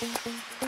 Música